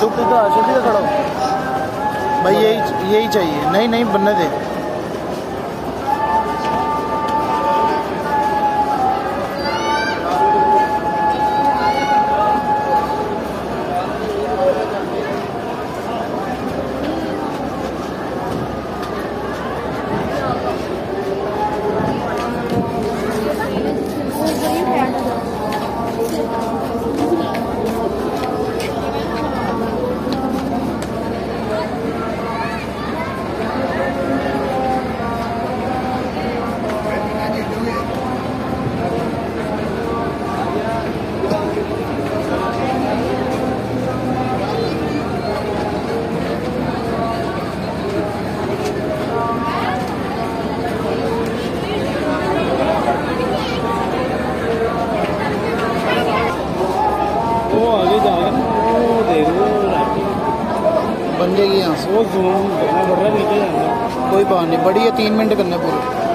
शुभ का शुभ का खड़ा हो। भाई यही यही चाहिए। नहीं नहीं बनने दे वो आगे जाएगा ना वो देख वो बन जाएगी यहाँ से वो जूम है। कोई बात नहीं बढ़िया तीन मिनट करने पूरे।